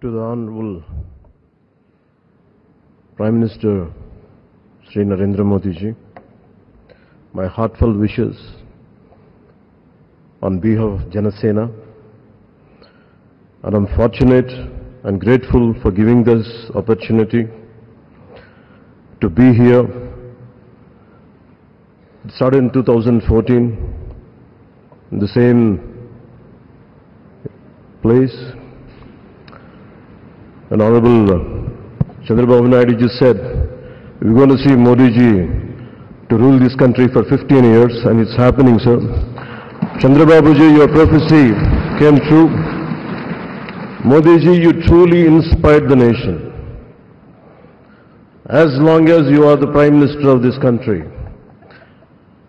to the Honorable Prime Minister Sri Narendra Modi ji, my heartfelt wishes on behalf of Janasena. And I'm fortunate and grateful for giving this opportunity to be here. It started in 2014 in the same place. And Honorable uh, Chandrababu Naidu just said, we're going to see Modi ji to rule this country for 15 years, and it's happening, sir. Chandrababu ji, your prophecy came true. Modi ji, you truly inspired the nation. As long as you are the Prime Minister of this country,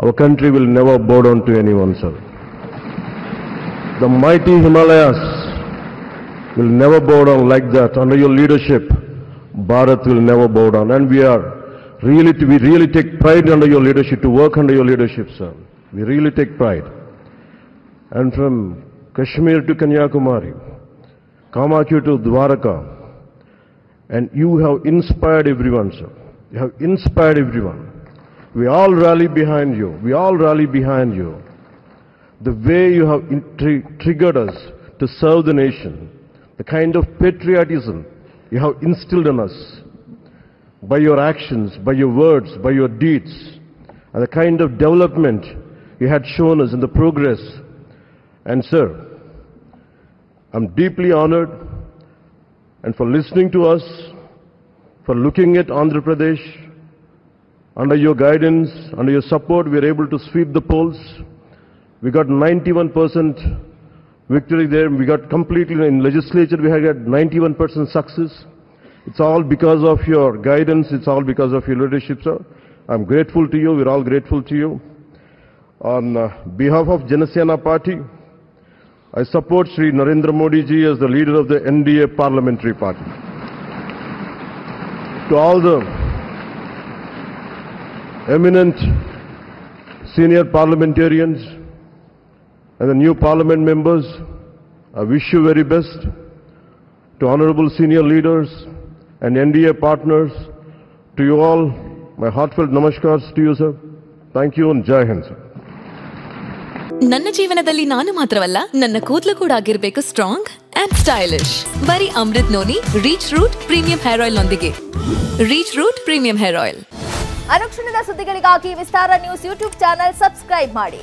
our country will never bow down to anyone, sir. The mighty Himalayas will never bow down like that. Under your leadership, Bharat will never bow down. And we are really, we really take pride under your leadership, to work under your leadership, sir. We really take pride. And from Kashmir to Kanyakumari, Kamakhya to Dwaraka, and you have inspired everyone, sir. You have inspired everyone. We all rally behind you. We all rally behind you. The way you have tri- triggered us to serve the nation, the kind of patriotism you have instilled in us by your actions, by your words, by your deeds, and the kind of development you had shown us in the progress. And sir, I'm deeply honored and for listening to us, for looking at Andhra Pradesh. Under your guidance, under your support, we are able to sweep the polls. We got 91% victory there. We got completely in legislature, we had 91% success. It's all because of your guidance. It's all because of your leadership, sir. I'm grateful to you. We're all grateful to you. On uh, behalf of Janasena Party, I support Sri Narendra Modi ji as the leader of the NDA parliamentary party. To all the eminent senior parliamentarians and the new parliament members, I wish you very best. To honorable senior leaders and NDA partners, to you all, my heartfelt namaskars to you, sir. Thank you and Jai Hind, sir. ನನ್ನ ಜೀವನದಲ್ಲಿ ನಾನು ಮಾತ್ರವಲ್ಲ ನನ್ನ ಕೂದಲು ಕೂಡ ಆಗಿರ್ಬೇಕು strong and stylish ಬರೀ Amrut noni reach root premium hair oil ನೊಂದಿಗೆ reach root premium hair oil ಅನುಕ್ಷಣದ ಸುದ್ದಿಗಳಿಗಾಗಿ Vistara news YouTube channel subscribe ಮಾಡಿ